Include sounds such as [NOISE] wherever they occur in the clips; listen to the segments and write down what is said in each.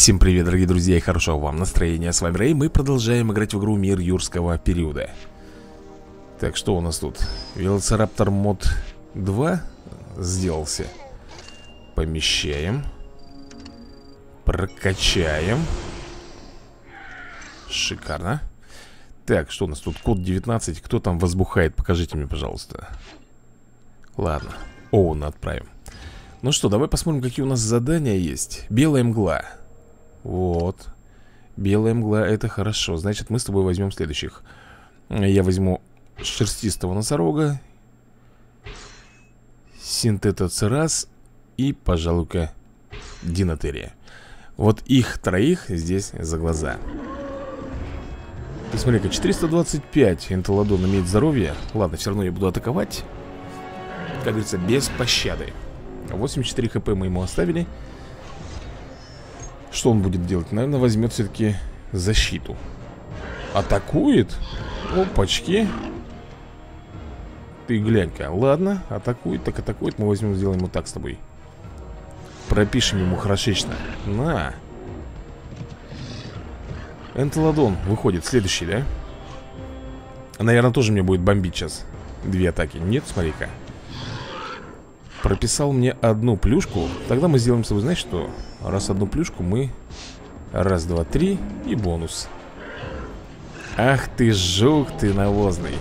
Всем привет, дорогие друзья, и хорошего вам настроения. С вами Рэй, мы продолжаем играть в игру Мир Юрского периода. Так, что у нас тут? Велоцираптор мод 2 сделался. Помещаем. Прокачаем. Шикарно. Так, что у нас тут? Код 19. Кто там возбухает? Покажите мне, пожалуйста. Ладно. Оуна отправим. Ну что, давай посмотрим, какие у нас задания есть. Белая мгла. Вот. Белая мгла, это хорошо. Значит, мы с тобой возьмем следующих. Я возьму шерстистого носорога. Синтетоцерас и, пожалуй-ка, динотерия. Вот их троих здесь за глаза. Смотри-ка, 425 энтоладон имеет здоровье. Ладно, все равно я буду атаковать. Как говорится, без пощады. 84 хп мы ему оставили. Что он будет делать? Наверное, возьмет все-таки защиту. Атакует? Опачки. Ты глянь-ка. Ладно, атакует, так атакует. Мы возьмем, сделаем вот так с тобой. Пропишем ему хорошечно. На. Энтелодон выходит. Следующий, да? Наверное, тоже мне будет бомбить сейчас. Две атаки. Нет, смотри-ка. Прописал мне одну плюшку. Тогда мы сделаем с тобой, знаешь что? Раз одну плюшку мы... Раз, два, три и бонус. Ах ты жук ты навозный.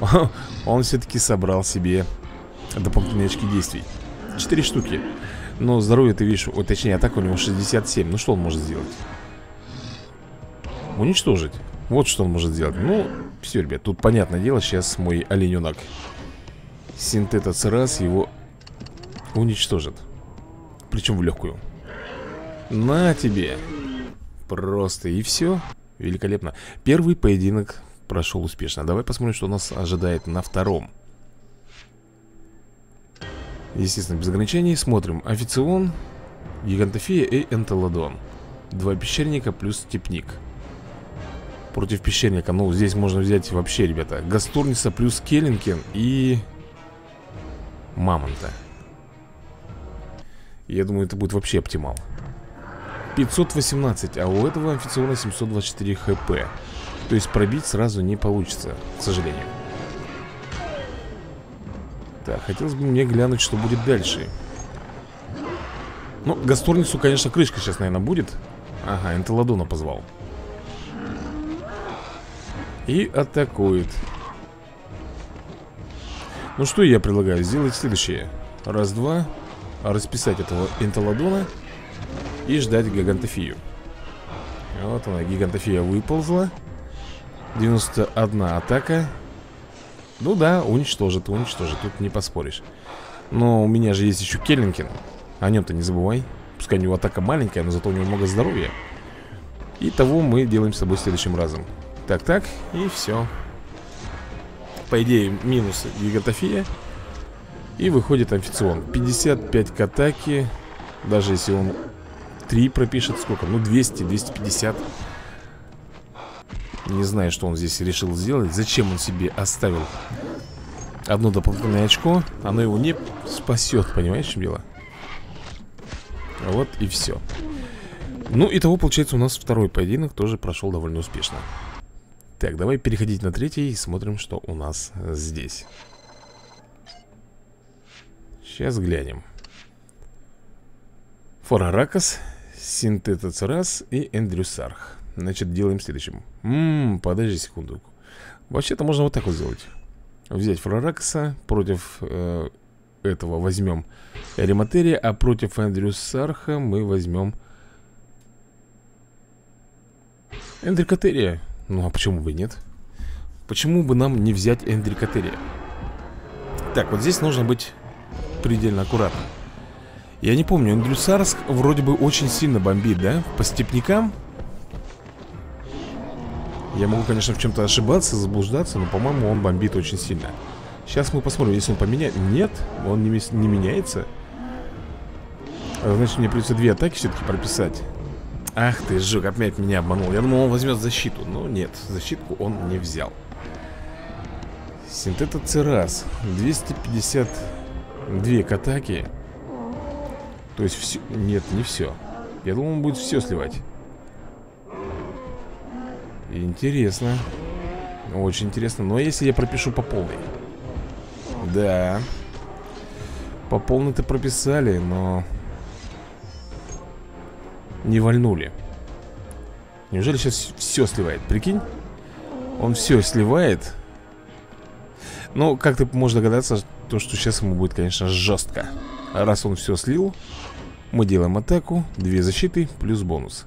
[LAUGHS] Он все-таки собрал себе дополнительные очки действий. Четыре штуки. Но здоровье ты видишь, о, точнее атака у него 67. Ну что он может сделать? Уничтожить. Вот что он может сделать. Ну, все, ребят, тут понятное дело, сейчас мой олененок Синтетоцерас его уничтожит. Причем в легкую. На тебе. Просто и все. Великолепно. Первый поединок прошел успешно. Давай посмотрим, что нас ожидает на втором. Естественно, без ограничений. Смотрим. Официон, Гигантофия и Энтелодон. Два пещерника плюс степник. Против пещерника. Ну, здесь можно взять вообще, ребята. Гастурниса плюс Келлинген и мамонта. Я думаю, это будет вообще оптимал. 518, а у этого амфициона 724 хп. То есть пробить сразу не получится, к сожалению. Так, хотелось бы мне глянуть, что будет дальше. Ну, Гасторницу, конечно, крышка сейчас, наверное, будет. Ага, Энтеладона позвал. И атакует ну что я предлагаю? Сделать следующее? Раз-два Расписать этого энтоладона И ждать гигантофию. Вот она, гигантофия выползла. 91 атака. Ну да, уничтожит, уничтожит Тут не поспоришь. Но у меня же есть еще Келлинкин. О нем-то не забывай. Пускай у него атака маленькая, но зато у него много здоровья. И того мы делаем с тобой следующим разом. Так-так, и все по идее, минус гигатофия И выходит амфицион. 55 к атаке Даже если он 3 пропишет, сколько? Ну, 200, 250 Не знаю, что он здесь решил сделать Зачем он себе оставил Одно дополнительное очко. Оно его не спасет, понимаешь, чем дело? Вот и все Ну, и того, получается, у нас второй поединок тоже прошел довольно успешно так, давай переходить на третий и смотрим, что у нас здесь. Сейчас глянем. Фораракас, Синтетоцерас и Эндрюсарх. Значит, делаем следующим. Ммм, подожди секунду. Вообще-то можно вот так вот сделать. Взять Фораракаса против э, этого возьмем Эриматерия, а против Эндрюсарха мы возьмем Эндрикотерия. Ну а почему бы нет? Почему бы нам не взять Эндрикотерия? Так, вот здесь нужно быть предельно аккуратным Я не помню, Эндрюсарск вроде бы очень сильно бомбит, да? По степнякам Я могу, конечно, в чем-то ошибаться, заблуждаться Но, по-моему, он бомбит очень сильно Сейчас мы посмотрим, если он поменяет Нет, он не, не меняется Значит, мне придется две атаки все-таки прописать Ах ты, жук, опять меня обманул. Я думал, он возьмет защиту Но нет, защитку он не взял. Синтетоцерас 252 к атаке То есть все... Нет, не все Я думал, он будет все сливать. Интересно. Очень интересно. Но если я пропишу по полной? Да. По полной-то прописали, но Не вальнули Неужели сейчас все сливает? Прикинь? Он все сливает. Ну, как ты можешь догадаться То, что сейчас ему будет, конечно, жестко Раз он все слил Мы делаем атаку Две защиты плюс бонус.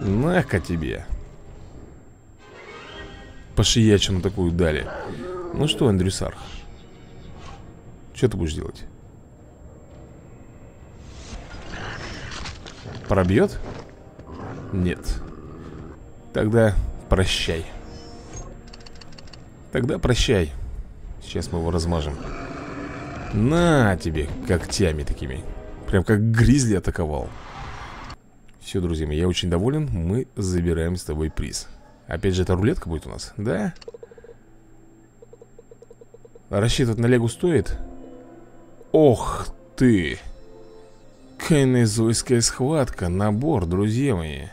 На-ка тебе. Пошиячину такую дали. Ну что, Андрюсар Что ты будешь делать? Пробьет? Нет Тогда прощай Тогда прощай Сейчас мы его размажем На тебе, когтями такими Прям как гризли атаковал Все, друзья мои, я очень доволен Мы забираем с тобой приз Опять же, эта рулетка будет у нас, да? Рассчитывать на легу стоит? Ох ты! Кайнезойская схватка, набор, друзья мои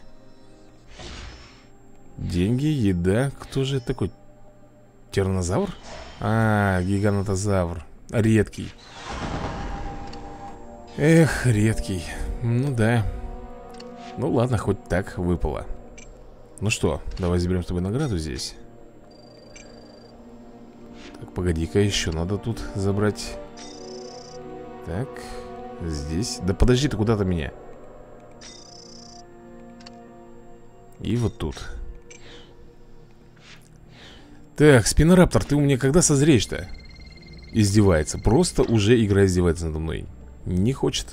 Деньги, еда Кто же такой? Тернозавр? А, гигантозавр Редкий Эх, редкий Ну да. Ну ладно, хоть так выпало Ну что, давай заберем с тобой награду здесь. Так, погоди-ка, еще надо тут забрать. Так, здесь? Да подожди ты куда-то меня. И вот тут. Так, спинораптор, ты у меня когда созреешь-то? Издевается, просто уже игра издевается надо мной. Не хочет.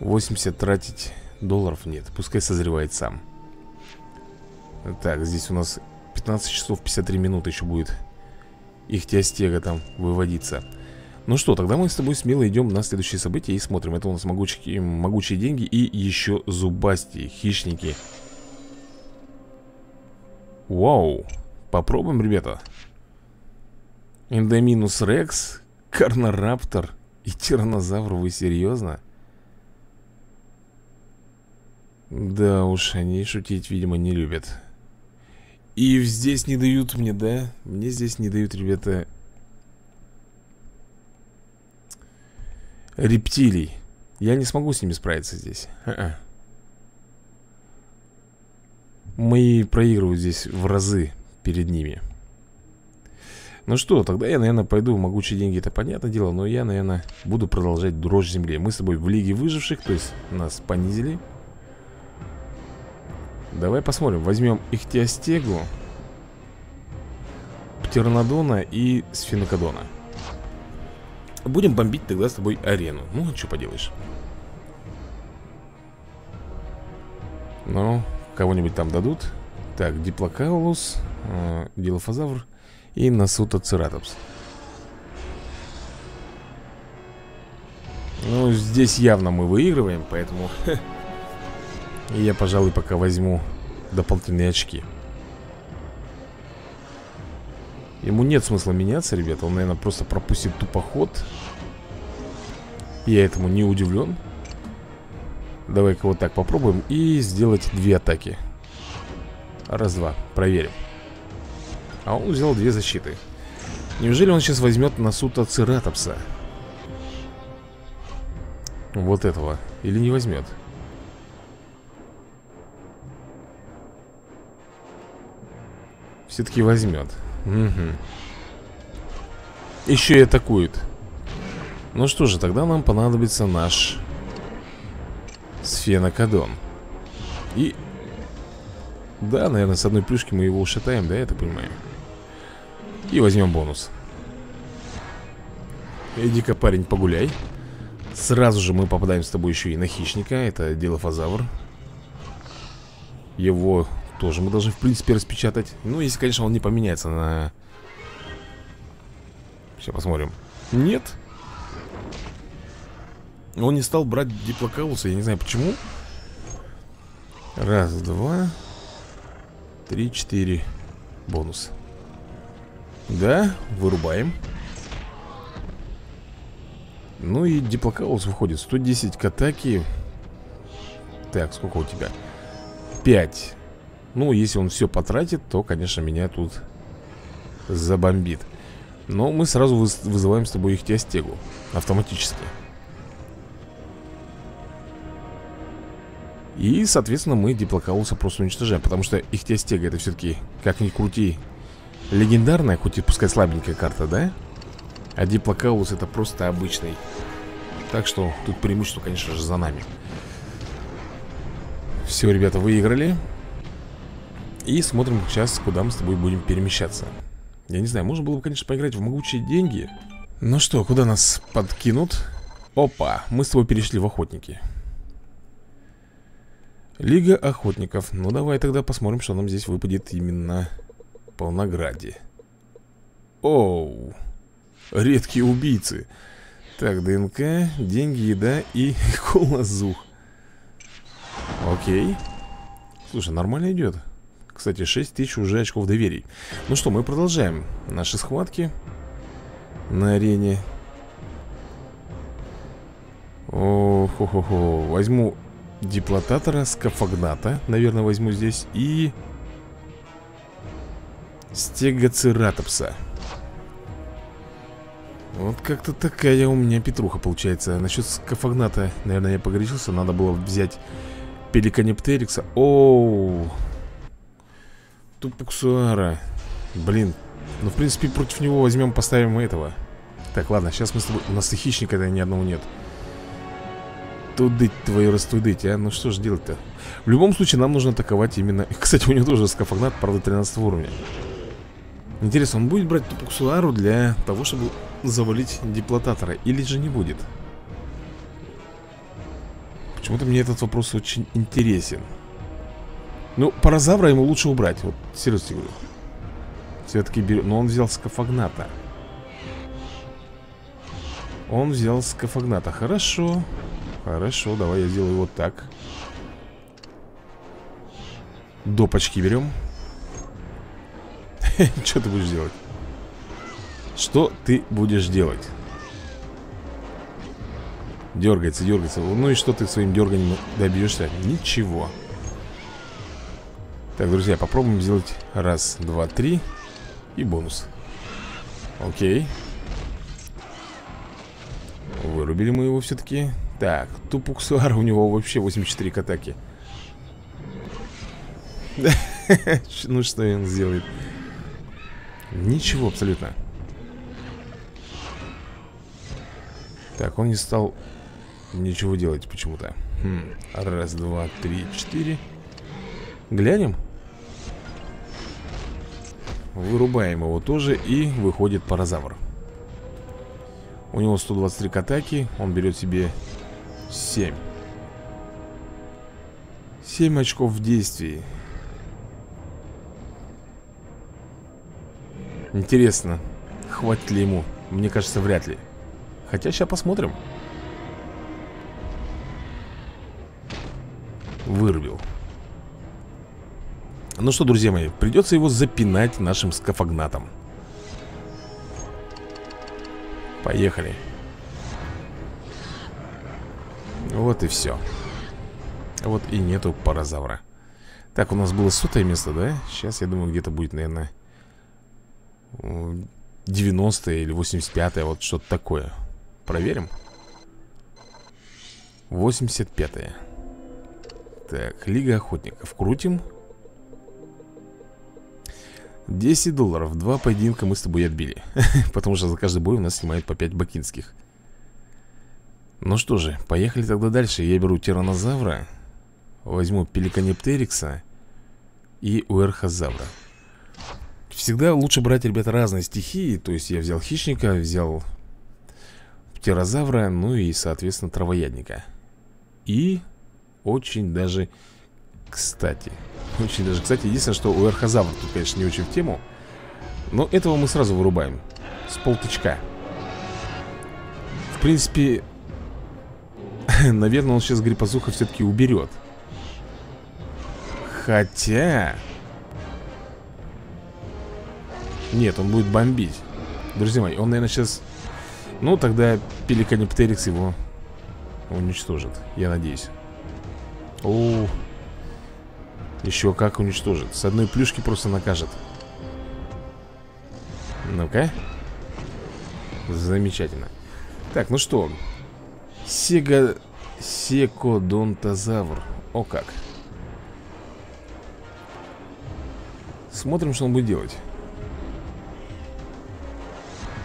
80 тратить долларов нет. Пускай созревает сам. Так, здесь у нас 15 часов 53 минуты еще будет. Их тиастега там выводиться Ну что, тогда мы с тобой смело идем на следующее событие И смотрим, это у нас могучие, могучие деньги И еще зубастие, хищники. Вау, попробуем, ребята. Эндоминус рекс, карнораптор и тиранозавр, вы серьезно? Да уж, они шутить, видимо, не любят. И здесь не дают мне, да? Мне здесь не дают, ребята Рептилий. Я не смогу с ними справиться здесь. А -а. Мы проигрывают здесь в разы перед ними. Ну что, тогда я, наверное, пойду Могучие деньги, это понятное дело Но я, наверное, буду продолжать дрожь земли Мы с тобой в Лиге Выживших То есть нас понизили. Давай посмотрим. Возьмем Ихтиостегу Птернодона и Сфинокодона Будем бомбить тогда с тобой арену. Ну, что поделаешь. Ну, Кого-нибудь там дадут. Так, Диплокаулус э, Дилофазавр И Насута Цератопс Ну, здесь явно мы выигрываем Поэтому [LAUGHS] Я, пожалуй, пока возьму Дополнительные очки Ему нет смысла меняться, ребята. Он, наверное, просто пропустит тупоход. Я этому не удивлен. Давай-ка вот так попробуем И сделать две атаки. Раз-два, проверим. А он взял две защиты. Неужели он сейчас возьмет на сута Цератопса? Вот этого. Или не возьмет? Все-таки возьмет угу. Еще и атакует. Ну что же, тогда нам понадобится наш Сфенокадон И... Да, наверное, с одной плюшки мы его ушатаем, да, я так понимаю? И возьмем бонус. Иди-ка, парень, погуляй. Сразу же мы попадаем с тобой еще и на хищника. Это Делофазавр Его тоже. Мы должны, в принципе, распечатать. Ну, если, конечно, он не поменяется на... Сейчас посмотрим. Нет. Он не стал брать диплокауса, я не знаю почему. Раз, два Три, четыре. Бонус. Да, вырубаем. Ну и диплокаус выходит. 110 к атаке. Так, сколько у тебя? 5 Ну, если он все потратит, то, конечно, меня тут забомбит. Но мы сразу вызываем с тобой их тиастегу Автоматически. И, соответственно, мы диплокауса просто уничтожаем Потому что их тиастега это все-таки, как ни крути Легендарная, хоть и пускай слабенькая карта, да? А диплокаус это просто обычный. Так что тут преимущество, конечно же, за нами. Все, ребята, выиграли И смотрим сейчас, куда мы с тобой будем перемещаться. Я не знаю, можно было бы, конечно, поиграть в могучие деньги. Ну что, куда нас подкинут? Опа, мы с тобой перешли в охотники. Лига охотников. Ну давай тогда посмотрим, что нам здесь выпадет именно по награде. Оу Редкие убийцы. Так, ДНК, деньги, еда и [LAUGHS] колозух Окей. Слушай, нормально идет Кстати, 6 тысяч уже очков доверий. Ну что, мы продолжаем наши схватки На арене. О хо хо хо Возьму диплотатора, скафагната Наверное, возьму здесь И стегоцератопса. Вот как-то такая у меня петруха получается. Насчет скафагната, наверное, я погорячился. Надо было взять пеликанептерикса Оу Тупуксуара Блин, ну в принципе против него возьмем, поставим этого Так, ладно, сейчас мы с тобой У нас и хищника-то ни одного нет Тудыть твою растудыть, а? Ну что же делать-то? В любом случае нам нужно атаковать именно... [LAUGHS] Кстати, у него тоже скафагнат, правда, 13 уровня Интересно, он будет брать Тупуксуару для того, чтобы завалить диплотатора Или же не будет? Почему-то мне этот вопрос очень интересен Ну, паразавра ему лучше убрать Вот, серьезно говорю. Все-таки берет... Но он взял скафагната. Он взял скафагната. Хорошо. Хорошо, давай я сделаю вот так. Допочки берем. [LAUGHS] Что ты будешь делать? Что ты будешь делать? Дергается, дергается. Ну и что ты своим дерганием добьешься? Ничего Так, друзья, попробуем сделать Раз, два, три И бонус. Окей. Вырубили мы его все-таки Так, тупуксуар [LAUGHS] у него вообще 84 к атаке. [LAUGHS] Ну что он сделает? Ничего абсолютно. Так, он не стал ничего делать почему-то. Хм. Раз, два, три, четыре Глянем. Вырубаем его тоже И выходит паразавр. У него 123 к атаке Он берет себе 7 7 очков в действии. Интересно, хватит ли ему? Мне кажется, вряд ли. Хотя сейчас посмотрим. Вырубил Ну что, друзья мои, придется его запинать нашим скафагнатом. Поехали. Вот и все Вот и нету паразавра. Так, у нас было сотое место, да? Сейчас, я думаю, где-то будет, наверное 90 или 85 вот что-то такое. Проверим. 85-е Так, Лига Охотников. Крутим 10 долларов Два поединка мы с тобой отбили. [LAUGHS] Потому что за каждый бой у нас снимают по 5 бакинских. Ну что же, поехали тогда дальше. Я беру тиранозавра Возьму пеликанептерикса И уэрхозавра. Всегда лучше брать, ребята, разные стихии. То есть я взял хищника, взял птерозавра, ну и, соответственно, травоядника. И очень даже кстати. Очень даже кстати. Единственное, что у архозавра тут, конечно, не очень в тему. Но этого мы сразу вырубаем. С полтычка. В принципе, [LAUGHS] наверное, он сейчас гриппозуха все-таки уберет. Хотя... Нет, он будет бомбить. Друзья мои, он, наверное, сейчас Ну, тогда Пеликаниптерикс его уничтожит, я надеюсь О, еще как уничтожит. С одной плюшки просто накажет. Ну-ка. Замечательно. Так, ну что? Сега... Секодонтозавр. О как. Смотрим, что он будет делать.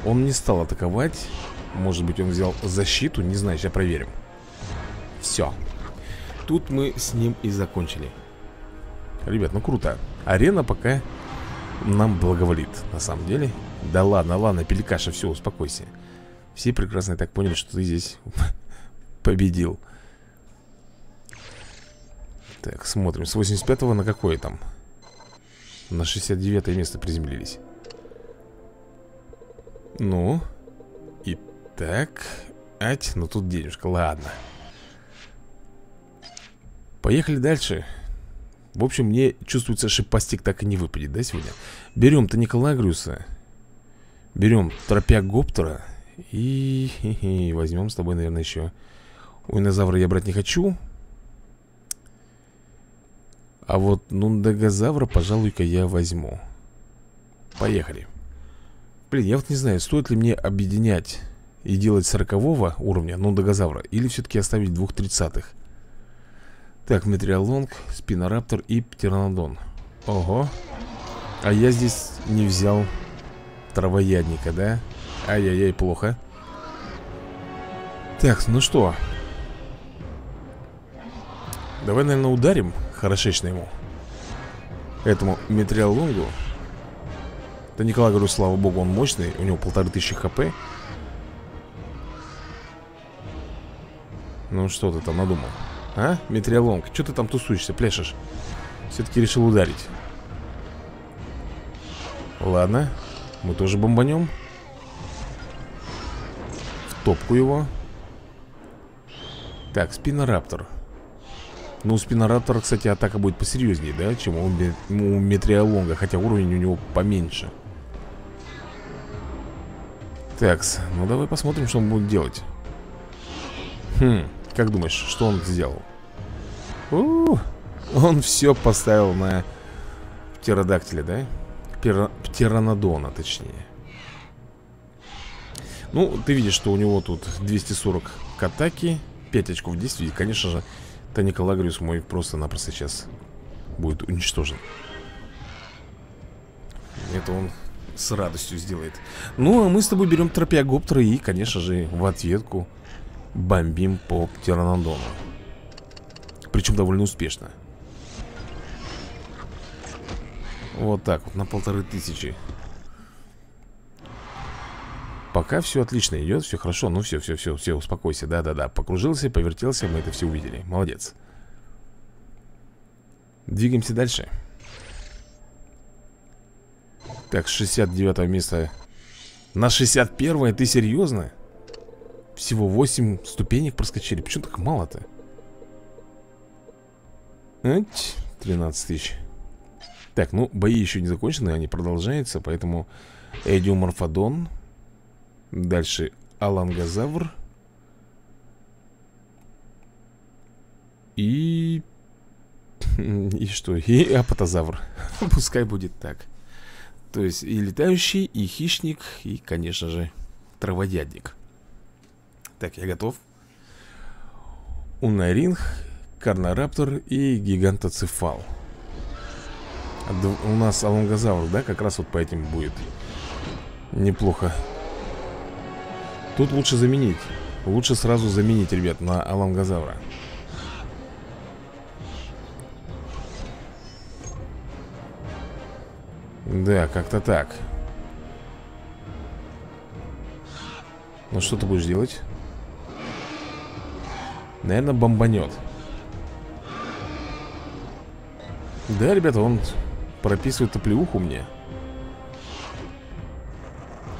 Он не стал атаковать. Может быть, он взял защиту? Не знаю, сейчас проверим. Все Тут мы с ним и закончили Ребят, ну круто. Арена пока нам благоволит На самом деле. Да ладно, ладно, Пеликаша, все, успокойся. Все прекрасно так поняли, что ты здесь [LAUGHS] победил. Так, смотрим С 85 на какое там? На 69 место приземлились. Ну Итак Ать, ну тут денежка, ладно. Поехали дальше В общем, мне чувствуется, шипастик так и не выпадет, да, сегодня? Берем Таниколагриуса Берем Тропиагоптера И, и, возьмем с тобой, наверное, еще. Уинозавра я брать не хочу. А вот Нундагозавра, пожалуй-ка, я возьму. Поехали. Блин, я вот не знаю, стоит ли мне объединять И делать сорокового уровня Нундагозавра Или все-таки оставить двух тридцатых так, Метриолонг, Спинораптор и Птеранодон Ого. А я здесь не взял Травоядника, да? Ай-яй-яй, плохо. Так, ну что? Давай, наверное, ударим Хорошечно ему Этому Метриолонгу Да Николай, говорю, слава богу, он мощный У него полторы тысячи хп. Ну что ты там надумал? А, метриолонг, что ты там тусуешься, пляшешь? Все-таки решил ударить. Ладно Мы тоже бомбанем. В топку его. Так, спинораптор. Ну, у спинораптора, кстати, атака будет посерьезнее, да? Чем у, у метриолонга Хотя уровень у него поменьше. Такс, ну давай посмотрим, что он будет делать. Хм, как думаешь, что он сделал? У -у -у. Он все поставил на птеродактиля, да? Пера... Птеранодона, точнее Ну, ты видишь, что у него тут 240 к атаке 5 очков действий конечно же, Таниколагриус мой просто-напросто сейчас будет уничтожен Это он с радостью сделает Ну, а мы с тобой берем тропиагоптера И, конечно же, в ответку бомбим по птеранодону причем довольно успешно. Вот так вот, на полторы тысячи. Пока все отлично идет, все хорошо. Ну все, все, все, все, успокойся. Да-да-да, покружился, повертелся, мы это все увидели. Молодец. Двигаемся дальше. Так, с 69 места На 61 ты серьезно? Всего 8 ступенек проскочили. Почему так мало-то? 13 тысяч. Так, ну, бои еще не закончены, они продолжаются Поэтому Эдиоморфодон Дальше Алангозавр И... [LAUGHS] И что? И апатозавр. [LAUGHS] Пускай будет так. То есть и летающий, и хищник И, конечно же, травоядник Так, я готов. Унаринг Карнораптор и Гигантоцефал. У нас Алонгозавр, да, как раз вот по этим будет. Неплохо. Тут лучше заменить. Лучше сразу заменить, ребят, на Алонгозавра. Да, как-то так. Ну что ты будешь делать? Наверное, бомбанет Да, ребята, он прописывает оплеуху мне.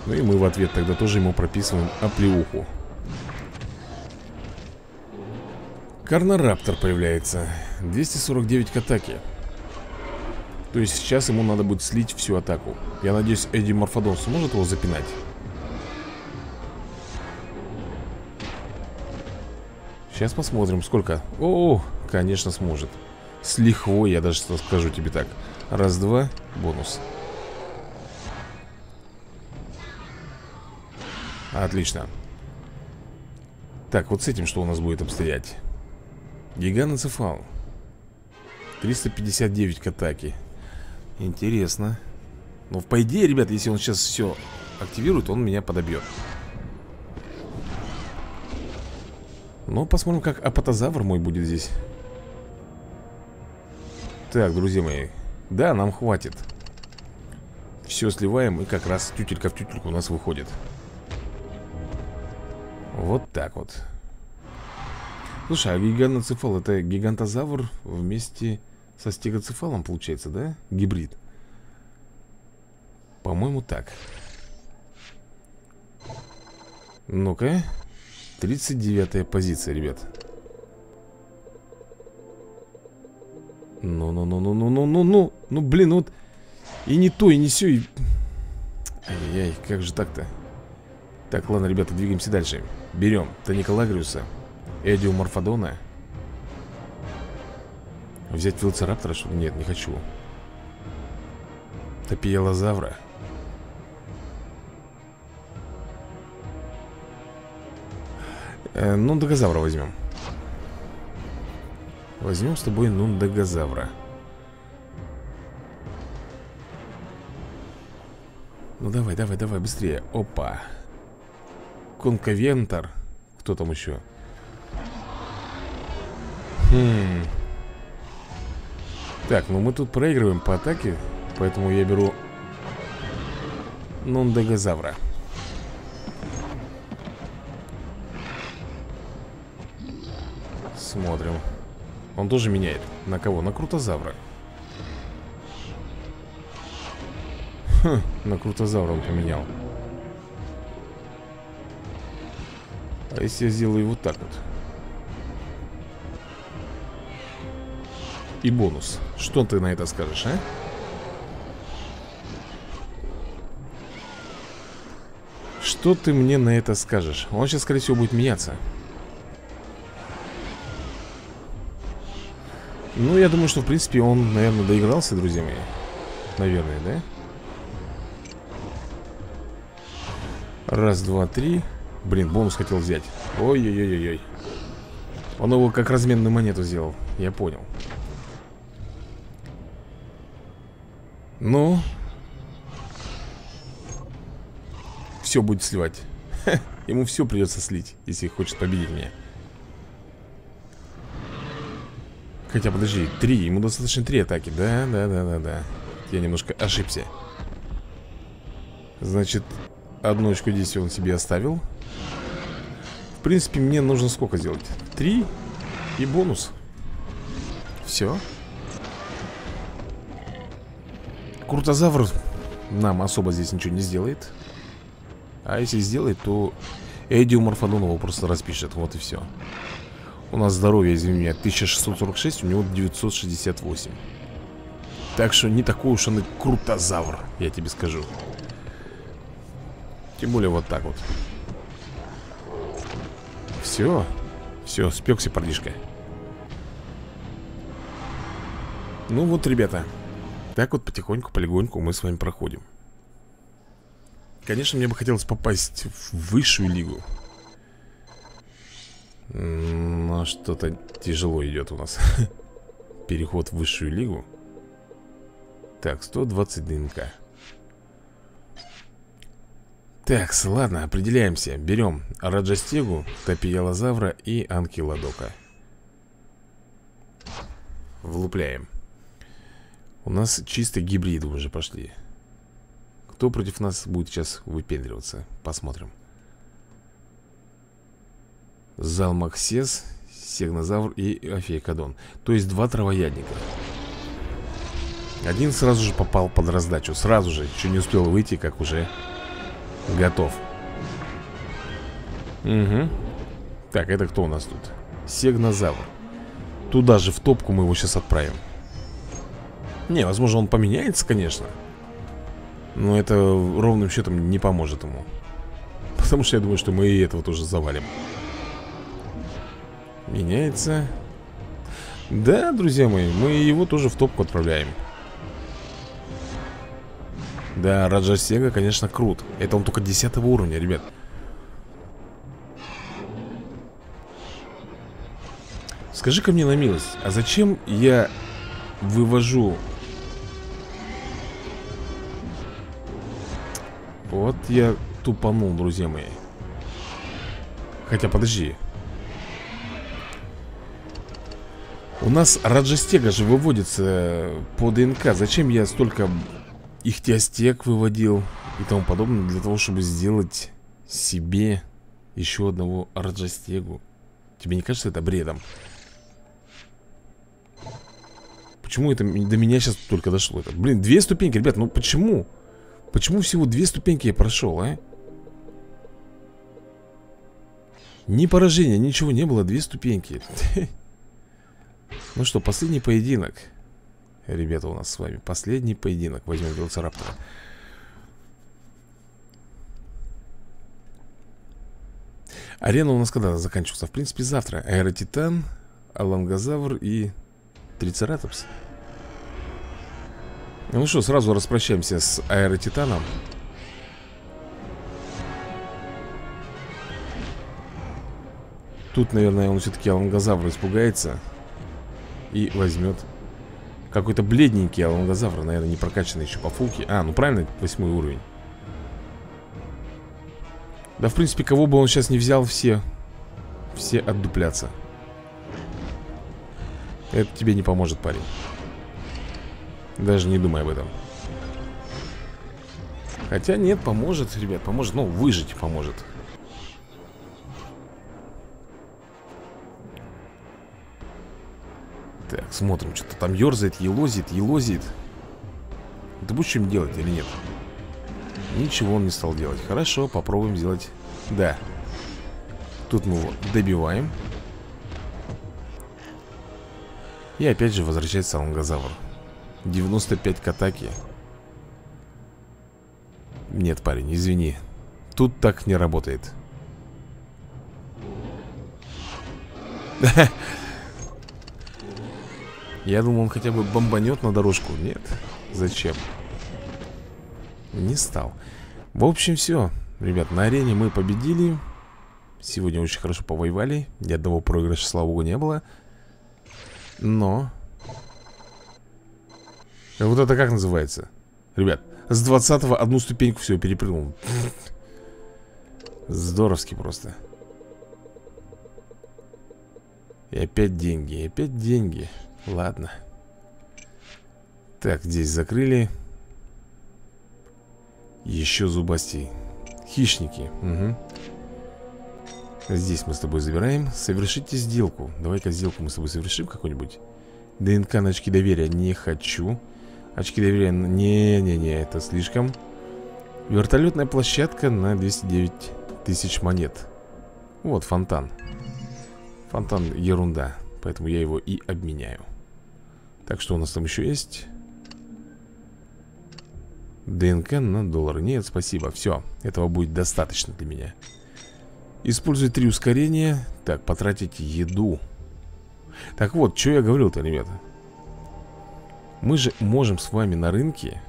Ну и мы в ответ тогда тоже ему прописываем оплеуху. Карнораптор появляется. 249 к атаке. То есть сейчас ему надо будет слить всю атаку. Я надеюсь, Эдди Морфодон сможет его запинать Сейчас посмотрим, сколько. О, конечно сможет. С лихвой, я даже скажу тебе так. Раз, два, бонус. Отлично. Так, вот с этим что у нас будет обстоять? Гиганоцефал 359 к атаке. Интересно. Ну, по идее, ребят, если он сейчас все активирует, он меня подобьет Ну, посмотрим, как апатозавр мой будет здесь. Так, друзья мои. Да, нам хватит. Все сливаем, и как раз тютелька в тютельку у нас выходит. Вот так вот. Слушай, а гиганоцефал это гигантозавр вместе со стегоцефалом получается, да? Гибрид. По-моему так. Ну-ка 39 позиция, ребят. Ну-ну-ну-ну-ну-ну-ну-ну. Ну, блин, вот И не то, и не все, и... Ай-яй, как же так-то? Так, ладно, ребята, двигаемся дальше. Берем Тоника Лагриуса Эдио Морфодона Взять Велоцираптора, что? Нет, не хочу. Топиелозавра э, Нундагозавра возьмем. Возьмем с тобой Нундагозавра Ну давай, давай, давай, быстрее. Опа. Конковентор. Кто там еще? Хм. Так, ну мы тут проигрываем по атаке Поэтому я беру Нундагозавра Он тоже меняет На кого? На крутозавра Хм, на крутозавра он поменял А если я сделаю вот так вот И бонус Что ты на это скажешь, а? Что ты мне на это скажешь? Он сейчас, скорее всего, будет меняться Ну, я думаю, что, в принципе, он, наверное, доигрался, друзья мои. Наверное, да? Раз, два, три. Блин, бонус хотел взять. Ой-ой-ой-ой Он его как разменную монету сделал Я понял. Ну. Все будет сливать. [LAUGHS] Ему все придется слить Если хочет победить меня Хотя, подожди, три, ему достаточно три атаки. Да, да, да, да, да. Я немножко ошибся. Значит, одну очку действия он себе оставил. В принципе, мне нужно сколько сделать? Три и бонус. Все Крутозавр нам особо здесь ничего не сделает. А если сделает, то Эдио Морфодонова просто распишет. Вот и все У нас здоровье, извини меня, 1646 У него 968 Так что не такой уж он и крутозавр Я тебе скажу. Тем более вот так вот. Все Все, спекся парнишка. Ну вот, ребята так вот потихоньку, полигоньку мы с вами проходим. Конечно, мне бы хотелось попасть в высшую лигу Но что-то тяжело идет у нас. [LAUGHS] Переход в высшую лигу. Так, 120 ДНК Так, ладно, определяемся. Берем Раджастегу, Топиялозавра и Анкиладока. Влупляем. У нас чисто гибриды уже пошли. Кто против нас будет сейчас выпендриваться? Посмотрим Залмаксес, Сегнозавр и Афейкадон То есть два травоядника. Один сразу же попал под раздачу Сразу же, еще не успел выйти, как уже готов. Угу Так, это кто у нас тут? Сегнозавр Туда же в топку мы его сейчас отправим. Не, возможно он поменяется, конечно. Но это ровным счетом не поможет ему. [LAUGHS] Потому что я думаю, что мы и этого тоже завалим Меняется. Да, друзья мои, мы его тоже в топку отправляем. Да, Раджа Сега, конечно, крут. Это он только 10 уровня, ребят. Скажи-ка мне на милость А зачем я вывожу Вот я тупанул, друзья мои. Хотя, подожди У нас Раджастега же выводится по ДНК Зачем я столько ихтиостег выводил и тому подобное Для того, чтобы сделать себе еще одного Раджастегу Тебе не кажется это бредом? Почему это до меня сейчас только дошло это? Блин, две ступеньки, ребят, ну почему? Почему всего две ступеньки я прошел, а? Ни поражения, ничего не было, две ступеньки [LAUGHS] Ну что, последний поединок. Ребята, у нас с вами последний поединок Возьмем велоцираптора. Арена у нас когда заканчивается? В принципе, завтра. Аэротитан, Алангозавр и Трицератопс. Ну что, сразу распрощаемся с Аэротитаном Тут, наверное, он все-таки алангозавр испугается И возьмет Какой-то бледненький алангозавр Наверное, не прокачанный еще по фулке А, ну правильно, восьмой уровень. Да, в принципе, кого бы он сейчас не взял Все, все отдуплятся Это тебе не поможет, парень. Даже не думай об этом. Хотя нет, поможет, ребят, поможет. Ну, выжить поможет смотрим, что-то там ерзает, елозит, елозит. Ты будешь чем делать или нет? Ничего он не стал делать. Хорошо, попробуем сделать. Да. Тут мы его добиваем. И опять же возвращается Алангозавр 95 к атаке. Нет, парень, извини. Тут так не работает [LAUGHS] Я думал, он хотя бы бомбанет на дорожку. Нет, зачем? Не стал. В общем, все Ребят, на арене мы победили. Сегодня очень хорошо повоевали. Ни одного проигрыша, слава богу, не было. Но Вот это как называется? Ребят, с 20 одну ступеньку все перепрыгнул. Здоровски просто. И опять деньги, и опять деньги Ладно. Так, здесь закрыли. Еще зубастей. Хищники. Угу. Здесь мы с тобой забираем. Совершите сделку. Давай-ка сделку мы с тобой совершим какую-нибудь. ДНК на очки доверия не хочу. Очки доверия Не-не-не, это слишком. Вертолетная площадка на 209 тысяч монет. Вот фонтан. Фонтан ерунда Поэтому я его и обменяю так, что у нас там еще есть? ДНК на доллар Нет, спасибо, все, этого будет достаточно для меня. Используй три ускорения. Так, потратить еду. Так вот, что я говорил-то, ребята? Мы же можем с вами на рынке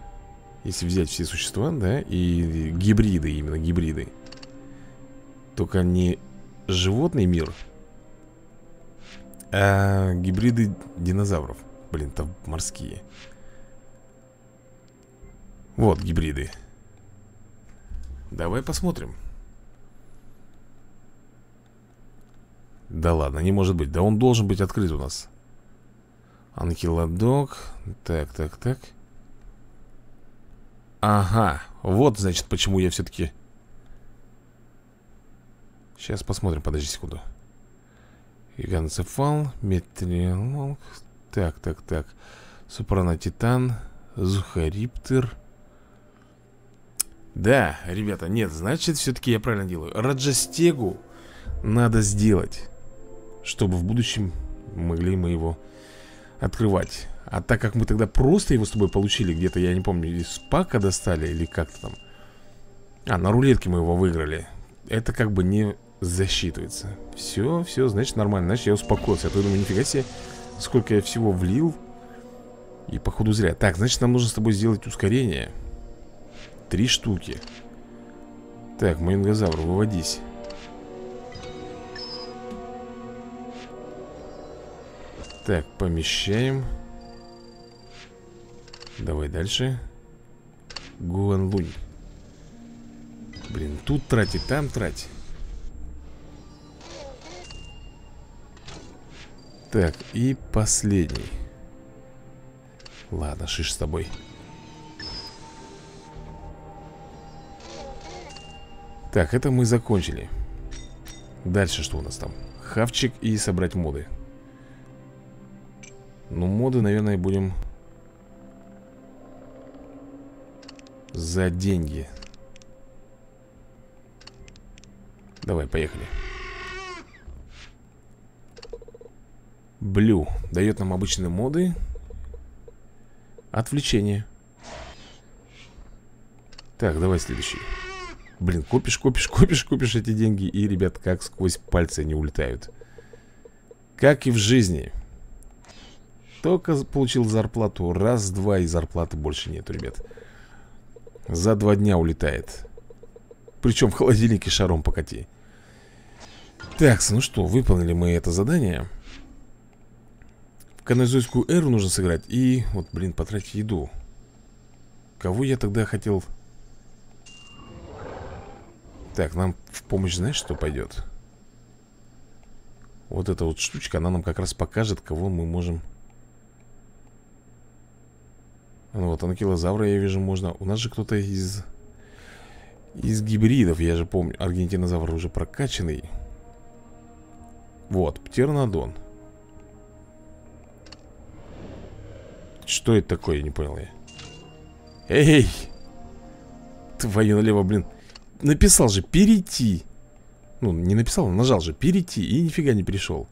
Если взять все существа, да И гибриды, именно гибриды Только не животный мир А гибриды динозавров Блин, там морские. Вот гибриды. Давай посмотрим. Да ладно, не может быть. Да он должен быть открыт у нас. Анхилодок Так, так, так. Ага, вот, значит, почему я все-таки Сейчас посмотрим, подожди секунду. Гигантцефал, метриолог так, так, так. Супранотитан Зухариптер. Да, ребята, нет, значит, все-таки я правильно делаю. Раджастегу надо сделать Чтобы в будущем могли мы его открывать. А так как мы тогда просто его с тобой получили Где-то, я не помню, из пака достали или как-то там. А, на рулетке мы его выиграли. Это как бы не засчитывается. Все, все, значит нормально. Значит я успокоился. А то думаю, нифига себе Сколько я всего влил. И походу зря. Так, значит нам нужно с тобой сделать ускорение. Три штуки. Так, Майнгозавр, выводись. Так, помещаем. Давай дальше. Гуанлунь. Блин, тут тратить, там тратить Так, и последний. Ладно, шиш с тобой. Так, это мы закончили. Дальше что у нас там? Хавчик и собрать моды. Ну, моды, наверное, будем За деньги. Давай, поехали Блю Дает нам обычные моды. Отвлечение. Так, давай следующий. Блин, копишь, копишь, [LAUGHS] копишь, копишь эти деньги И, ребят, как сквозь пальцы они улетают. Как и в жизни. Только получил зарплату. Раз-два и зарплаты больше нету, ребят. За два дня улетает. Причем в холодильнике шаром покати. Так, ну что, выполнили мы это задание каназойскую эру нужно сыграть И, вот, блин, потратить еду. Кого я тогда хотел? Так, нам в помощь знаешь, что пойдет? Вот эта вот штучка, она нам как раз покажет, кого мы можем... Ну вот, анкилозавра я вижу можно... У нас же кто-то из... Из гибридов, я же помню. Аргентинозавр уже прокачанный. Вот, птернодон Что это такое, я не понял я. Эй! Твою налево, блин. Написал же перейти. Ну, не написал, он нажал же перейти И нифига не перешел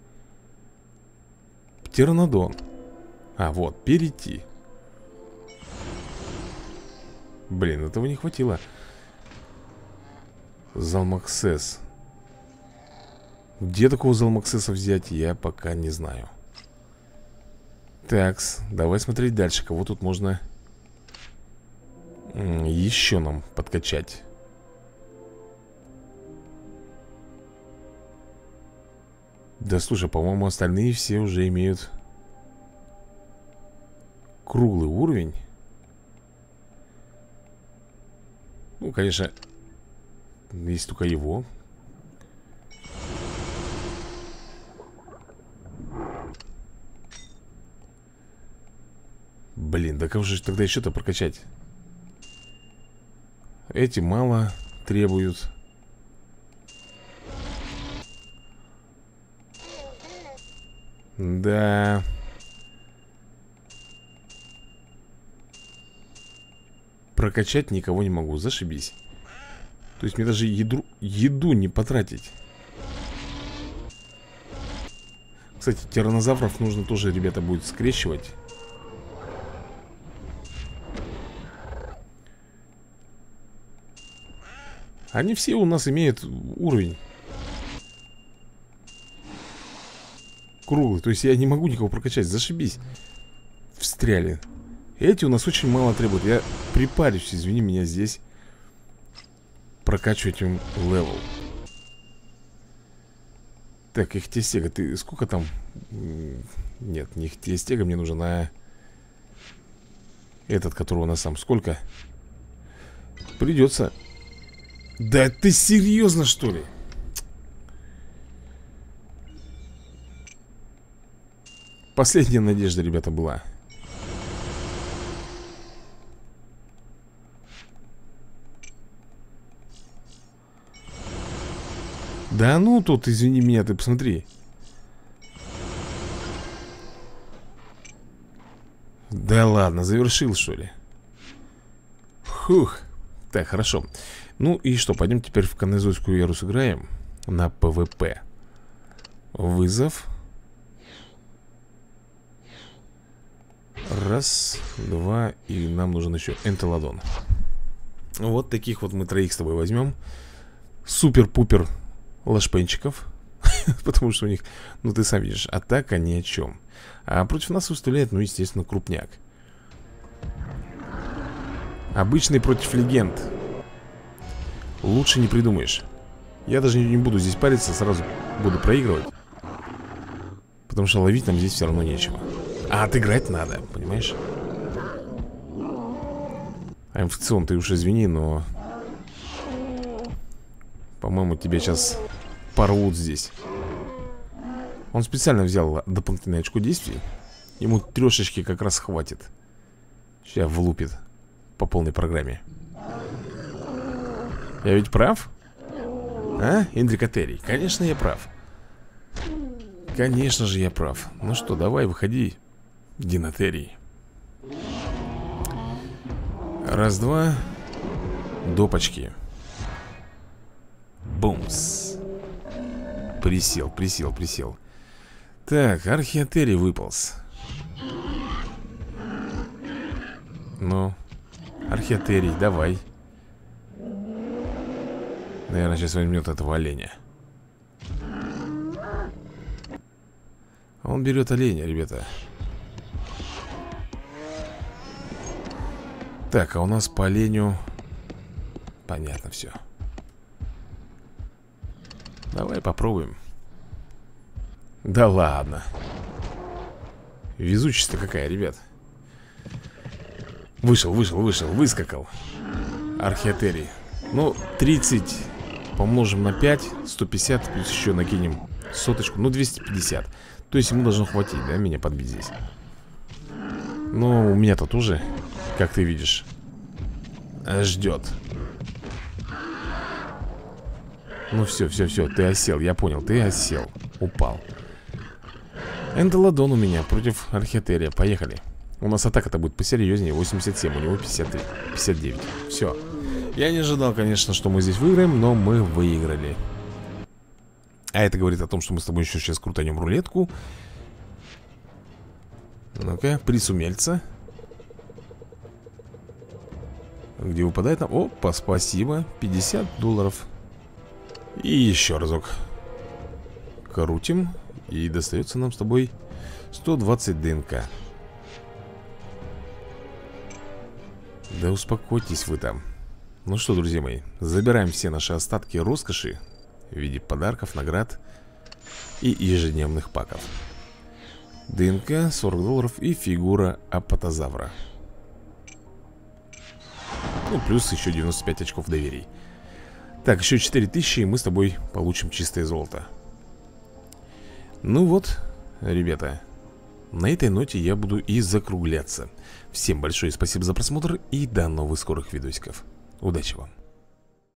Птеранодон А, вот, перейти. Блин, этого не хватило. Залмаксес. Где такого Залмаксеса взять, я пока не знаю Такс, давай смотреть дальше Кого тут можно еще нам подкачать Да слушай, по-моему, остальные все уже имеют круглый уровень. Ну, конечно, есть только его. Блин, да кого же тогда еще-то прокачать? Эти мало требуют. Да. Прокачать никого не могу, зашибись. То есть мне даже еду, еду не потратить. Кстати, тиранозавров нужно тоже, ребята, будет скрещивать. Они все у нас имеют уровень круглый. То есть я не могу никого прокачать, зашибись. Встряли. Эти у нас очень мало требуют. Я припарюсь, извини меня здесь. Прокачивать им level. Так, ихтиостега, ты сколько там? Нет, не ихтиостега, мне нужен, а Этот, который у нас сам. Сколько? Придется Да ты серьезно, что ли? Последняя надежда, ребята, была. Да ну тут, извини меня, ты посмотри. Да ладно, завершил что ли? Фух Так, хорошо Ну и что, пойдем теперь в кайнозойскую эру сыграем На PvP Вызов. Раз, два, и нам нужен еще энтелодон Вот таких вот мы троих с тобой возьмем. Супер-пупер лошпенчиков [LAUGHS] Потому что у них, ну ты сам видишь, атака ни о чем. А против нас выставляет, ну естественно, крупняк. Обычный против легенд Лучше не придумаешь. Я даже не буду здесь париться, сразу буду проигрывать. Потому что ловить нам здесь все равно нечего. А отыграть надо, понимаешь? А инфекцион, ты уж извини, но По-моему, тебя сейчас порвут здесь. Он специально взял дополнительное очко действий. Ему трешечки как раз хватит. Сейчас влупит По полной программе Я ведь прав? А, Индрикотерий? Конечно, я прав. Конечно же я прав. Ну что, давай, выходи Динотерий. Раз-два Допочки. Бумс. Присел, присел, присел. Так, археотерий выполз. Ну Археотерий, давай Наверное, сейчас возьмет этого оленя. Он берет оленя, ребята. Так, а у нас по оленю Понятно все Давай попробуем. Да ладно. Везучесть-то какая, ребят. Вышел, вышел, вышел, выскакал. Археотерий Ну, 30 помножим на 5 150, плюс еще накинем соточку Ну, 250 то есть ему должно хватить, да, меня подбить здесь. Но у меня-то тоже, как ты видишь Ждет Ну все, все, все, ты осел, я понял, ты осел Упал. Энделадон у меня против Архетерия, поехали. У нас атака-то будет посерьезнее 87, у него 53, 59 Все Я не ожидал, конечно, что мы здесь выиграем Но мы выиграли. А это говорит о том, что мы с тобой еще сейчас крутанем рулетку. Ну-ка, приз Где выпадает нам? Опа, спасибо. 50 долларов. И еще разок. Крутим. И достается нам с тобой 120 ДНК Да успокойтесь вы там Ну что, друзья мои Забираем все наши остатки роскоши в виде подарков, наград и ежедневных паков. ДНК 40 долларов и фигура апатозавра. Ну, плюс еще 95 очков доверий. Так, еще 4000, и мы с тобой получим чистое золото. Ну вот, ребята, на этой ноте я буду и закругляться. Всем большое спасибо за просмотр и до новых скорых видосиков. Удачи вам!